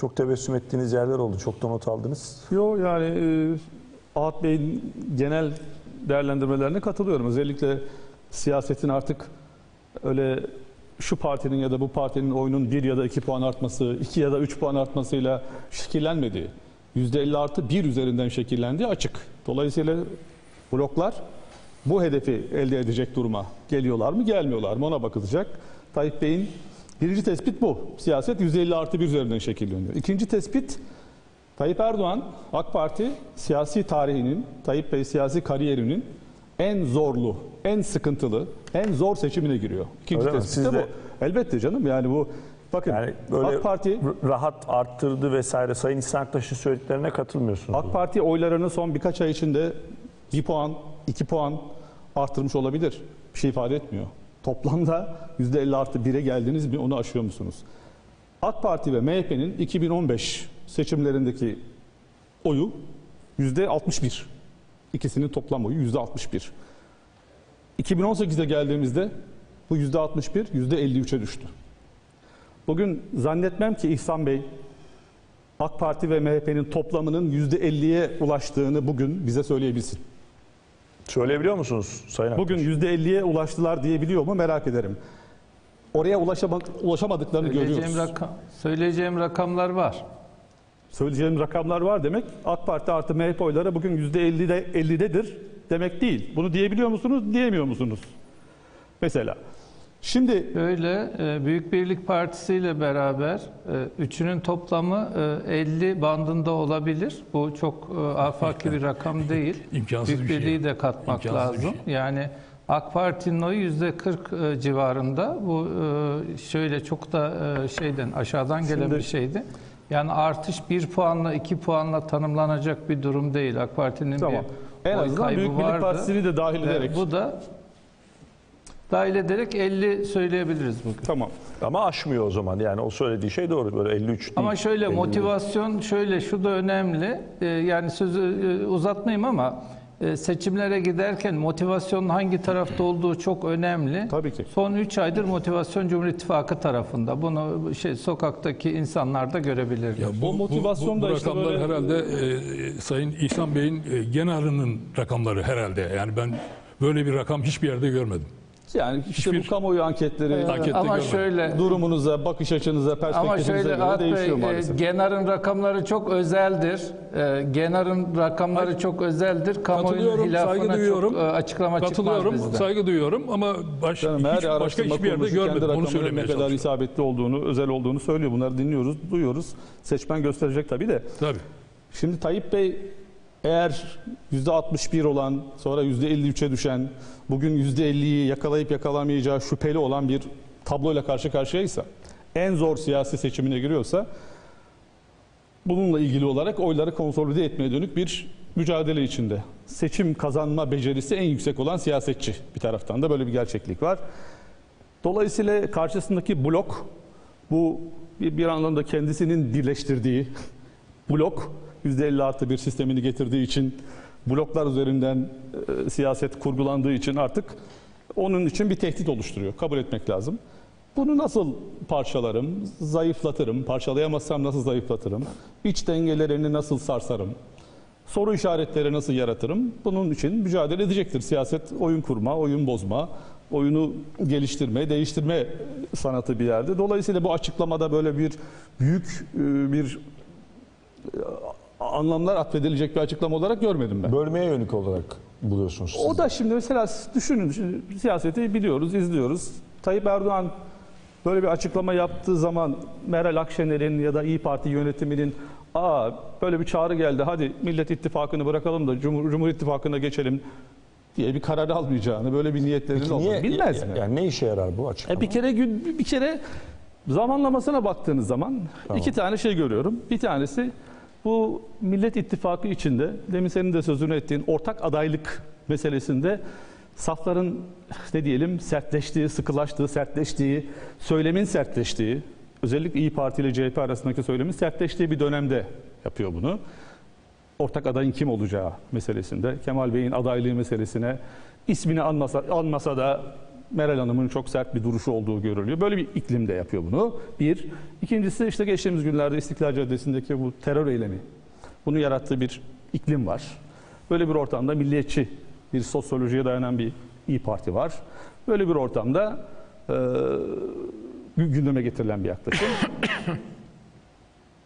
Çok tebessüm ettiğiniz yerler oldu. Çok da not aldınız. Yo yani e, Ahat Bey'in genel değerlendirmelerine katılıyorum. Özellikle siyasetin artık öyle şu partinin ya da bu partinin oyunun bir ya da iki puan artması, iki ya da üç puan artmasıyla şekillenmediği, yüzde elli artı bir üzerinden şekillendiği açık. Dolayısıyla bloklar bu hedefi elde edecek duruma geliyorlar mı gelmiyorlar mı ona bakılacak. Tayyip Bey'in birinci tespit bu. Siyaset yüzde elli artı bir üzerinden şekilleniyor. İkinci tespit Tayyip Erdoğan AK Parti siyasi tarihinin, Tayyip Bey siyasi kariyerinin en zorlu, en sıkıntılı, en zor seçimine giriyor. İkinci Öyle tespit de bu. de- Elbette canım yani bu bakın Yani böyle AK Parti rahat arttırdı vesaire. Sayın İhsan Aktaş'ın söylediklerine katılmıyorsunuz. AK Parti oylarını son birkaç ay içinde bir puan, iki puan arttırmış olabilir. Bir şey ifade etmiyor. Toplamda %50 artı 1'e geldiniz mi onu aşıyor musunuz? AK Parti ve MHP'nin 2015 seçimlerindeki oyu %61. İkisinin toplam oyu %61. 2018'de geldiğimizde bu %61, %53'e düştü. Bugün zannetmem ki İhsan Bey AK Parti ve MHP'nin toplamının %50'ye ulaştığını bugün bize söyleyebilsin. Söyleyebiliyor musunuz Sayın Aktaş? Bugün %50'ye ulaştılar diyebiliyor mu merak ederim. Oraya ulaşama, ulaşamadıklarını Söyleyeceğim, görüyoruz. rakam, söyleyeceğim rakamlar var. Söyleyeceğim rakamlar var demek. AK Parti artı MHP oyları bugün %50'de 50'dedir demek değil. Bunu diyebiliyor musunuz, diyemiyor musunuz? Mesela. Şimdi Böyle e, Büyük Birlik Partisi ile beraber e, üçünün toplamı e, 50 bandında olabilir. Bu çok e, afaki bir rakam değil. İmkansız Büyük bir şey. Birliği de katmak İmkansız lazım. Yani AK Parti'nin oyu yüzde 40 e, civarında. Bu e, şöyle çok da e, şeyden aşağıdan gelen Şimdi- bir şeydi. Yani artış bir puanla iki puanla tanımlanacak bir durum değil. AK Parti'nin tamam. bir En azından Büyük Birlik vardı. Partisi'ni de dahil ederek. Bu da dahil ederek 50 söyleyebiliriz bugün. Tamam. Ama aşmıyor o zaman. Yani o söylediği şey doğru. Böyle 53 değil. Ama şöyle 50. motivasyon şöyle şu da önemli. Ee, yani sözü e, uzatmayayım ama e, seçimlere giderken motivasyonun hangi tarafta olduğu çok önemli. Tabii ki. Son 3 aydır motivasyon Cumhur İttifakı tarafında. Bunu şey sokaktaki insanlar da görebilirler. Ya O motivasyon bu, bu da işte rakamlar böyle- herhalde e, Sayın İhsan Bey'in e, genarının rakamları herhalde. Yani ben böyle bir rakam hiçbir yerde görmedim. Yani işte Hiçbir- bu kamuoyu anketleri Ankette ama şöyle durumunuza, bakış açınıza, Ama perspektifinize şöyle göre Ahat Bey, değişiyor e, maalesef. Genar'ın rakamları çok özeldir. E, Genar'ın rakamları çok özeldir. Kamuoyunun hilafına saygı duyuyorum. çok e, açıklama Katılıyorum, çıkmaz bizden. saygı duyuyorum ama baş, Canım, hiç, başka hiçbir yerde görmedim. Bunu rakamlarının ne söylemeye kadar çalışıyorum. isabetli olduğunu, özel olduğunu söylüyor. Bunları dinliyoruz, duyuyoruz. Seçmen gösterecek tabii de. Tabii. Şimdi Tayyip Bey eğer %61 olan, sonra %53'e düşen, bugün %50'yi yakalayıp yakalamayacağı şüpheli olan bir tabloyla karşı karşıyaysa, en zor siyasi seçimine giriyorsa, bununla ilgili olarak oyları konsolide etmeye dönük bir mücadele içinde. Seçim kazanma becerisi en yüksek olan siyasetçi bir taraftan da böyle bir gerçeklik var. Dolayısıyla karşısındaki blok bu bir, bir anlamda kendisinin birleştirdiği blok %50 artı bir sistemini getirdiği için bloklar üzerinden e, siyaset kurgulandığı için artık onun için bir tehdit oluşturuyor. Kabul etmek lazım. Bunu nasıl parçalarım, zayıflatırım, parçalayamazsam nasıl zayıflatırım, iç dengelerini nasıl sarsarım, soru işaretleri nasıl yaratırım? Bunun için mücadele edecektir. Siyaset oyun kurma, oyun bozma, oyunu geliştirme, değiştirme sanatı bir yerde. Dolayısıyla bu açıklamada böyle bir büyük e, bir e, anlamlar atfedilecek bir açıklama olarak görmedim ben. Bölmeye yönelik olarak buluyorsunuz siz. O da şimdi mesela düşünün, şimdi siyaseti biliyoruz, izliyoruz. Tayyip Erdoğan böyle bir açıklama yaptığı zaman Meral Akşener'in ya da İyi Parti yönetiminin aa böyle bir çağrı geldi hadi Millet İttifakı'nı bırakalım da Cumhur, Cumhur İttifakı'na geçelim diye bir karar almayacağını, böyle bir niyetlerinin olduğunu bilmez mi? Yani ne işe yarar bu açıklama? E bir kere bir kere zamanlamasına baktığınız zaman iki tane şey görüyorum. Bir tanesi bu Millet İttifakı içinde demin senin de sözünü ettiğin ortak adaylık meselesinde safların ne diyelim sertleştiği, sıkılaştığı, sertleştiği, söylemin sertleştiği, özellikle İyi Parti ile CHP arasındaki söylemin sertleştiği bir dönemde yapıyor bunu. Ortak adayın kim olacağı meselesinde, Kemal Bey'in adaylığı meselesine ismini anmasa, anmasa da Meral Hanım'ın çok sert bir duruşu olduğu görülüyor. Böyle bir iklimde yapıyor bunu. Bir. İkincisi işte geçtiğimiz günlerde İstiklal Caddesi'ndeki bu terör eylemi. Bunu yarattığı bir iklim var. Böyle bir ortamda milliyetçi bir sosyolojiye dayanan bir İyi Parti var. Böyle bir ortamda e, gündeme getirilen bir yaklaşım.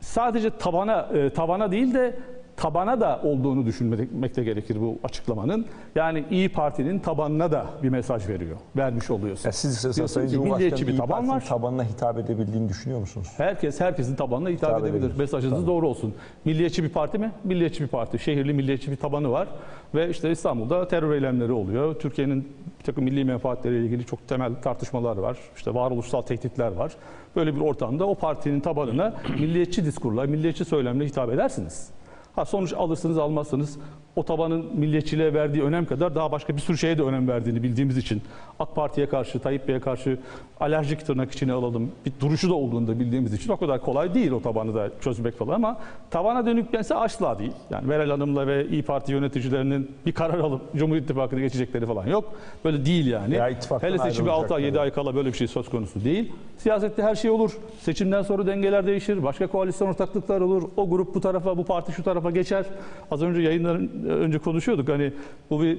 Sadece tabana e, tabana değil de tabana da olduğunu düşünmek de gerekir bu açıklamanın. Yani İyi Parti'nin tabanına da bir mesaj veriyor. Vermiş oluyorsun. Ya siz Diyorsun Sayın Cumhurbaşkanı bir taban var. tabanına hitap edebildiğini düşünüyor musunuz? Herkes herkesin tabanına hitap, Hitap edebilir. edebilir. Mesajınız doğru olsun. Milliyetçi bir parti mi? Milliyetçi bir parti. Şehirli milliyetçi bir tabanı var. Ve işte İstanbul'da terör eylemleri oluyor. Türkiye'nin bir takım milli menfaatleriyle ilgili çok temel tartışmalar var. İşte varoluşsal tehditler var. Böyle bir ortamda o partinin tabanına milliyetçi diskurla, milliyetçi söylemle hitap edersiniz. Ha sonuç alırsınız almazsınız o tabanın milliyetçiliğe verdiği önem kadar daha başka bir sürü şeye de önem verdiğini bildiğimiz için AK Parti'ye karşı, Tayyip Bey'e karşı alerjik tırnak içine alalım bir duruşu da olduğunu da bildiğimiz için o kadar kolay değil o tabanı da çözmek falan ama tabana dönük pense asla değil. Yani Meral Hanım'la ve İyi Parti yöneticilerinin bir karar alıp Cumhur İttifakı'na geçecekleri falan yok. Böyle değil yani. Ya Hele seçimi 6 ay 7 ayrılacaklar. ay kala böyle bir şey söz konusu değil. Siyasette her şey olur. Seçimden sonra dengeler değişir. Başka koalisyon ortaklıklar olur. O grup bu tarafa, bu parti şu tarafa geçer. Az önce yayınların önce konuşuyorduk. Hani bu bir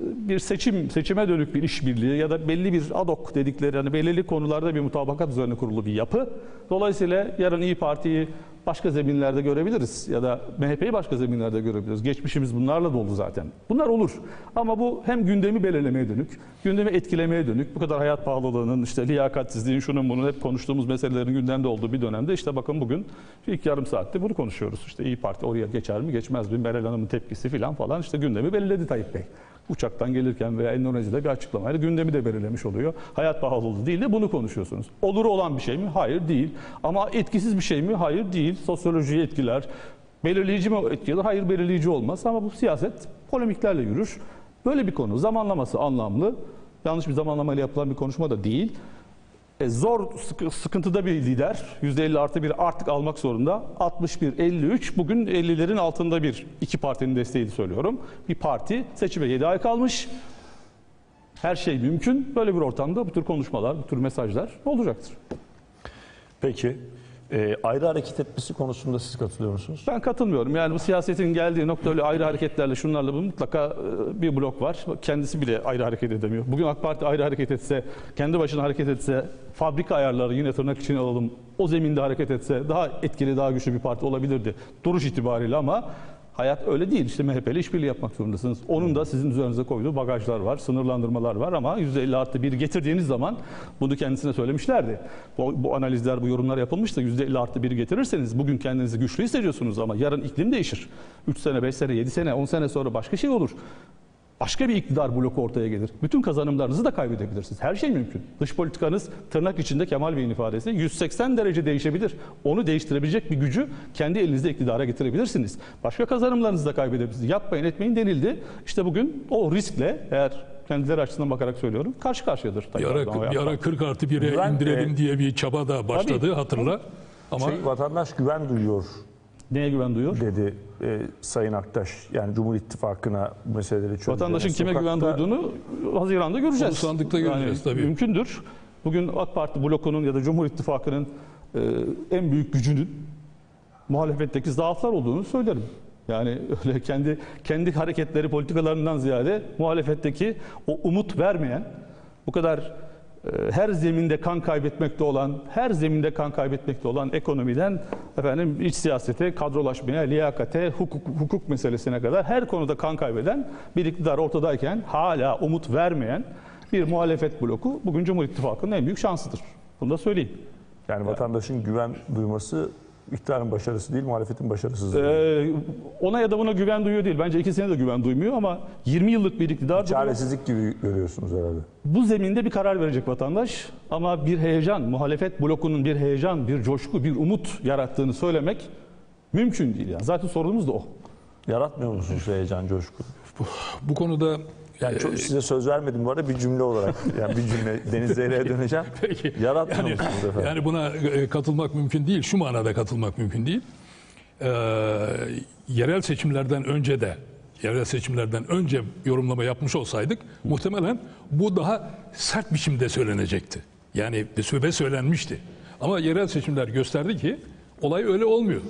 bir seçim seçime dönük bir işbirliği ya da belli bir ad hoc dedikleri hani belirli konularda bir mutabakat üzerine kurulu bir yapı. Dolayısıyla yarın İyi Parti'yi başka zeminlerde görebiliriz ya da MHP'yi başka zeminlerde görebiliriz. Geçmişimiz bunlarla dolu zaten. Bunlar olur. Ama bu hem gündemi belirlemeye dönük, gündemi etkilemeye dönük, bu kadar hayat pahalılığının, işte liyakatsizliğin, şunun bunun hep konuştuğumuz meselelerin gündemde olduğu bir dönemde işte bakın bugün ilk yarım saatte bunu konuşuyoruz. İşte İyi Parti oraya geçer mi geçmez mi, Meral Hanım'ın tepkisi falan falan işte gündemi belirledi Tayyip Bey. Uçaktan gelirken veya Endonezya'da bir açıklamayla gündemi de belirlemiş oluyor. Hayat pahalılığı değil de bunu konuşuyorsunuz. Olur olan bir şey mi? Hayır değil. Ama etkisiz bir şey mi? Hayır değil. Sosyolojiyi etkiler. Belirleyici mi etkiler? Hayır belirleyici olmaz. Ama bu siyaset polemiklerle yürür. Böyle bir konu. Zamanlaması anlamlı. Yanlış bir zamanlamayla yapılan bir konuşma da değil. E, zor, sıkı- sıkıntıda bir lider. %50 artı bir artık almak zorunda. 61, 53. Bugün 50'lerin altında bir iki partinin desteğini söylüyorum. Bir parti seçime 7 ay kalmış. Her şey mümkün. Böyle bir ortamda bu tür konuşmalar, bu tür mesajlar olacaktır. Peki e, ayrı hareket etmesi konusunda siz katılıyor musunuz? Ben katılmıyorum. Yani bu siyasetin geldiği nokta öyle ayrı hareketlerle şunlarla bu mutlaka e, bir blok var. Kendisi bile ayrı hareket edemiyor. Bugün AK Parti ayrı hareket etse, kendi başına hareket etse, fabrika ayarları yine tırnak içine alalım, o zeminde hareket etse daha etkili, daha güçlü bir parti olabilirdi. Duruş itibariyle ama hayat öyle değil. İşte MHP ile işbirliği yapmak zorundasınız. Onun da sizin üzerinize koyduğu bagajlar var, sınırlandırmalar var ama %50 artı bir getirdiğiniz zaman bunu kendisine söylemişlerdi. Bu, bu analizler, bu yorumlar yapılmış da %50 artı bir getirirseniz bugün kendinizi güçlü hissediyorsunuz ama yarın iklim değişir. 3 sene, 5 sene, 7 sene, 10 sene sonra başka şey olur. Başka bir iktidar bloku ortaya gelir. Bütün kazanımlarınızı da kaybedebilirsiniz. Her şey mümkün. Dış politikanız tırnak içinde Kemal Bey'in ifadesi 180 derece değişebilir. Onu değiştirebilecek bir gücü kendi elinizde iktidara getirebilirsiniz. Başka kazanımlarınızı da kaybedebilirsiniz. Yapmayın etmeyin denildi. İşte bugün o riskle eğer kendileri açısından bakarak söylüyorum karşı karşıyadır. Bir ara, bir AK ara Parti. 40 artı 1'e Güven, indirelim e, diye bir çaba da başladı Tabii. hatırla. Ama Şey, vatandaş güven duyuyor Neye güven duyuyor? dedi e, Sayın Aktaş. Yani Cumhur İttifakı'na bu meseleleri çözmeye. Vatandaşın kime güven duyduğunu Haziran'da göreceğiz. Onu sandıkta göreceğiz tabii. Mümkündür. Bugün AK Parti blokunun ya da Cumhur İttifakı'nın e, en büyük gücünün muhalefetteki zaaflar olduğunu söylerim. Yani öyle kendi kendi hareketleri, politikalarından ziyade muhalefetteki o umut vermeyen, bu kadar her zeminde kan kaybetmekte olan, her zeminde kan kaybetmekte olan ekonomiden efendim iç siyasete, kadrolaşmaya, liyakate, hukuk, hukuk meselesine kadar her konuda kan kaybeden bir iktidar ortadayken hala umut vermeyen bir muhalefet bloku bugün Cumhur İttifakı'nın en büyük şansıdır. Bunu da söyleyeyim. Yani vatandaşın güven duyması iktidarın başarısı değil, muhalefetin başarısızlığı. Ee, ona ya da buna güven duyuyor değil. Bence ikisine de güven duymuyor ama 20 yıllık bir iktidar bu- Çaresizlik gibi görüyorsunuz herhalde. bu zeminde bir karar verecek vatandaş ama bir heyecan, muhalefet blokunun bir heyecan, bir coşku, bir umut yarattığını söylemek mümkün değil. Yani. Zaten sorunumuz da o. Yaratmıyor musunuz heyecan, coşku? bu konuda Yani çok size söz vermedim bu arada bir cümle olarak. Yani bir cümle Deniz Zeyre'ye döneceğim. Peki. Yaratmıyor Yani, efendim? yani buna e, katılmak mümkün değil. Şu manada katılmak mümkün değil. Ee, yerel seçimlerden önce de yerel seçimlerden önce yorumlama yapmış olsaydık muhtemelen bu daha sert biçimde söylenecekti. Yani ve söylenmişti. Ama yerel seçimler gösterdi ki olay öyle olmuyor.